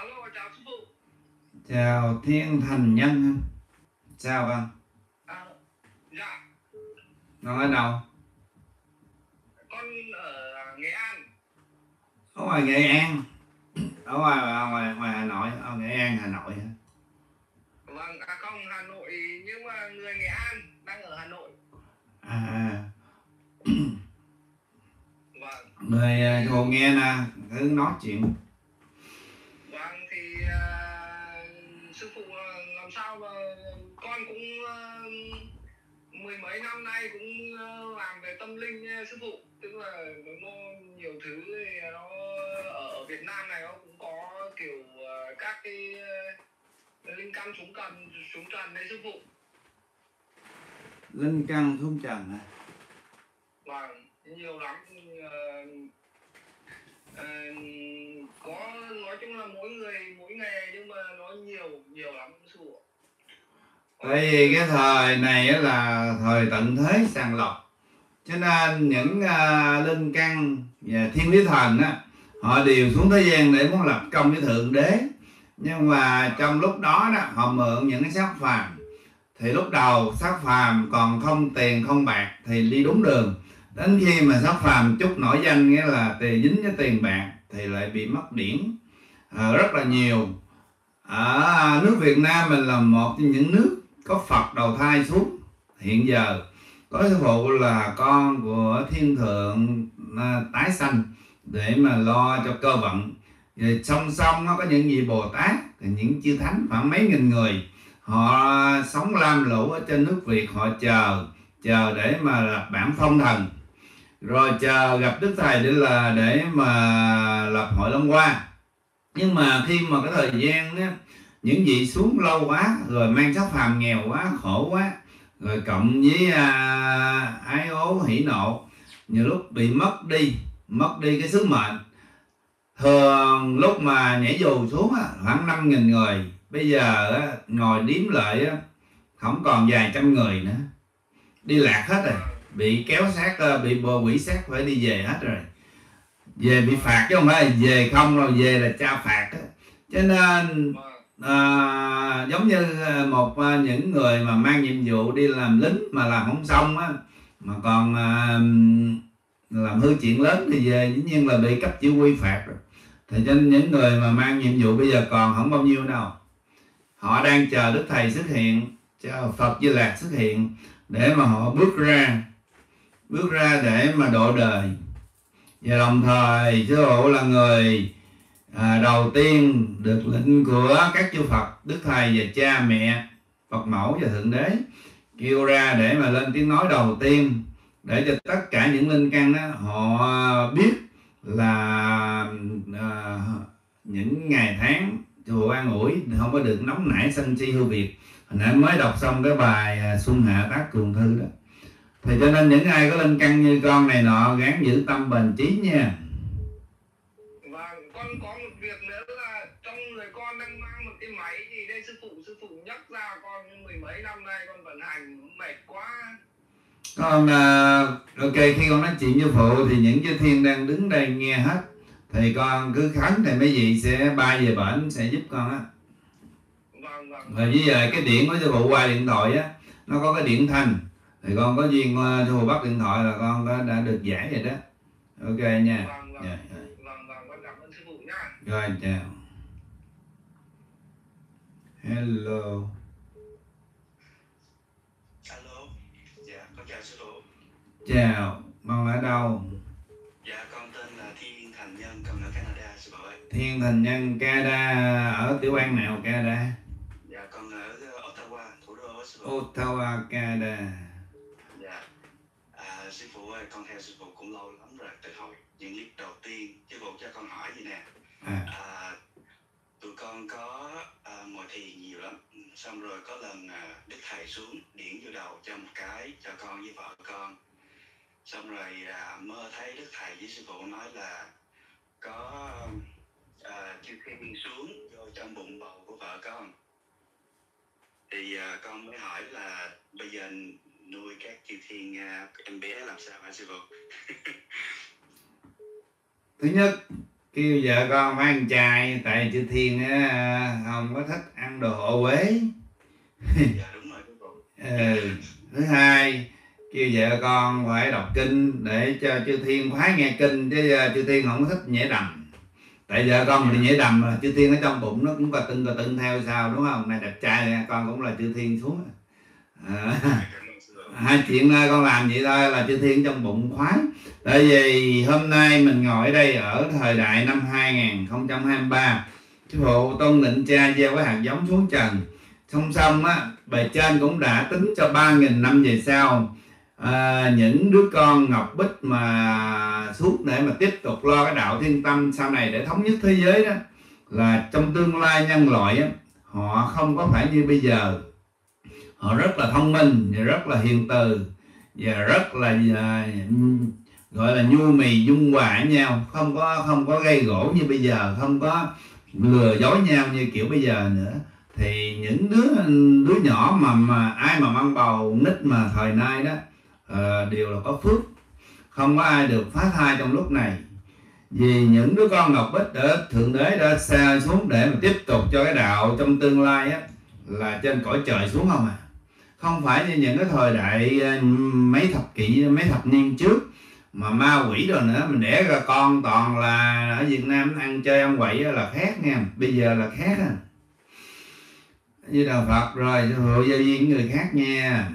alo chào sư phụ chào thiên thành nhân. Chào con à, dạ con ở đâu? Con ở nghệ an ở ngoài nghệ an. Ở ngoài ngoài, ngoài hà nội. Ở nghệ an hà nội hả? vâng à không hà nội nhưng mà người nghệ an đang ở hà nội. À à. vâng. Người à, hồ nghe nè cứ nói chuyện mười mấy năm nay cũng à, làm về tâm linh nha sư phụ. Tức là nó nhiều thứ thì nó ở, Việt Nam này nó cũng có kiểu à, các cái à, linh căn xuống cần xuống trần đấy sư phụ. Linh căn xuống trần hả vâng nhiều lắm. Ờ, ờ, có nói chung là mỗi người mỗi nghề nhưng mà nó nhiều nhiều lắm ạ tại vì cái thời này á là thời tận thế sàng lọc. Cho nên những uh, linh căn và thiên lý thần á họ đều xuống thế gian để muốn lập công với thượng đế. Nhưng mà trong lúc đó đó họ mượn những cái xác phàm. Thì lúc đầu xác phàm còn không tiền không bạc thì đi đúng đường. Đến khi mà xác phàm chút nổi danh nghĩa là tiền dính với tiền bạc thì lại bị mất điển à, rất là nhiều. Ở nước Việt Nam mình là một trong những nước có Phật đầu thai xuống. Hiện giờ có sư phụ là con của thiên thượng à, tái sanh để mà lo cho cơ vận. Rồi song song nó có những vị Bồ Tát, những chư thánh khoảng mấy nghìn người. Họ sống lam lũ ở trên nước Việt, họ chờ chờ để mà lập bản phong thần. Rồi chờ gặp Đức Thầy để là, để mà lập hội Long Hoa. Nhưng mà khi mà cái thời gian đó những vị xuống lâu quá rồi mang sắc phàm nghèo quá khổ quá rồi cộng với à, ái ố hỉ nộ nhiều lúc bị mất đi mất đi cái sứ mệnh. Thường lúc mà nhảy dù xuống á, khoảng năm nghìn người bây giờ á, ngồi điếm lại á, không còn vài trăm người nữa. Đi lạc hết rồi bị kéo sát ờ, bị bồ quỷ sát phải đi về hết rồi. Về bị phạt chứ không phải về không rồi về là cha phạt á. cho nên à, giống như à, một à, những người mà mang nhiệm vụ đi làm lính mà làm không xong á mà còn à, làm hư chuyện lớn thì về dĩ nhiên là bị cấp chỉ huy phạt rồi. Thì cho nên những người mà mang nhiệm vụ bây giờ còn không bao nhiêu đâu. Họ đang chờ đức thầy xuất hiện chờ phật di lạc xuất hiện để mà họ bước ra bước ra để mà độ đời. Và đồng thời sư phụ là người à, đầu tiên được lệnh của các chư Phật Đức Thầy và cha mẹ Phật mẫu và Thượng Đế kêu ra để mà lên tiếng nói đầu tiên để cho tất cả những linh căn đó, họ biết là à, những ngày tháng chùa an ủi không có được nóng nảy sân si hư việt. Hồi nãy mới đọc xong cái bài à, xuân hạ tác cường thư đó. Thì cho nên những ai có linh căn như con này nọ gắng giữ tâm bền trí nha vâng con có một việc nữa là trong người con đang mang một cái máy gì đây sư phụ sư phụ nhắc ra con mười mấy năm nay con vận hành mệt quá. Con à, ok khi con nói chuyện với phụ thì những chư thiên đang đứng đây nghe hết. Thì con cứ khấn thì mấy vị sẽ bay về bển sẽ giúp con á. Vâng vâng. Rồi bây giờ cái điện của sư phụ qua điện thoại á nó có cái điện thanh. Thì con có duyên uh, sư phụ bắt điện thoại là con đã, đã được giải rồi đó. Ok nha. Vâng vâng. Dạ, dạ. vâng vâng. Con cảm ơn sư phụ nhá rồi chào hello Alo, dạ con chào sư phụ. chào con ở đâu Dạ con tên là Thiên Thành Nhân, con ở Canada sư phụ ơi. thiên thành nhân Canada ở tiểu bang nào Canada Dạ con ở Ottawa, thủ đô sư phụ. Ottawa Canada Dạ. À, sư phụ ơi, con theo sư phụ cũng lâu lắm rồi, từ hồi những clip đầu tiên. Sư phụ cho con hỏi gì nè. à, À, con có à, ngồi thiền nhiều lắm. Ừ, xong rồi có lần à, Đức Thầy xuống điển vô đầu cho một cái cho con với vợ con. Xong rồi à, mơ thấy Đức Thầy với sư phụ nói là có à, chư thiên xuống vô trong bụng bầu của vợ con thì à, con mới hỏi là bây giờ nuôi các chư thiên à, em bé làm sao hả sư phụ thứ nhất kêu vợ con phải ăn chay tại chư thiên á, không có thích ăn đồ hộ quế dạ đúng rồi. Sư phụ ừ. thứ hai kêu vợ con phải đọc kinh để cho chư thiên khoái nghe kinh chứ giờ chư thiên không có thích nhảy đầm. Tại vợ con mình nhảy đầm là chư thiên ở trong bụng nó cũng có tưng có tưng theo sao đúng không? Này đẹp trai con cũng là chư thiên xuống. À, hai chuyện đó con làm vậy thôi là chư thiên trong bụng khoái. Tại vì hôm nay mình ngồi ở đây ở thời đại năm 2023 sư phụ tôn định cha gieo cái hạt giống xuống trần. Song song á bề trên cũng đã tính cho 3.000 năm về sau à, những đứa con ngọc bích mà suốt để mà tiếp tục lo cái đạo thiên tâm sau này để thống nhất thế giới đó là trong tương lai nhân loại á, họ không có phải như bây giờ họ rất là thông minh và rất là hiền từ và rất là à, gọi là nhu mì dung hòa với nhau. Không có không có gây gỗ như bây giờ không có lừa dối nhau như kiểu bây giờ nữa. Thì những đứa đứa nhỏ mà mà ai mà mang bầu nít mà thời nay đó uh, đều là có phước. Không có ai được phá thai trong lúc này. Vì những đứa con ngọc bích đã thượng đế đã xa xuống để mà tiếp tục cho cái đạo trong tương lai á là trên cõi trời xuống không à? Không phải như những cái thời đại ờ, mấy thập kỷ, mấy thập niên trước mà ma quỷ rồi nữa. Mình đẻ ra con toàn là ở Việt Nam ăn chơi ăn quậy là khác nha. Bây giờ là khác à. Như đạo Phật rồi hộ gia viên người khác nha.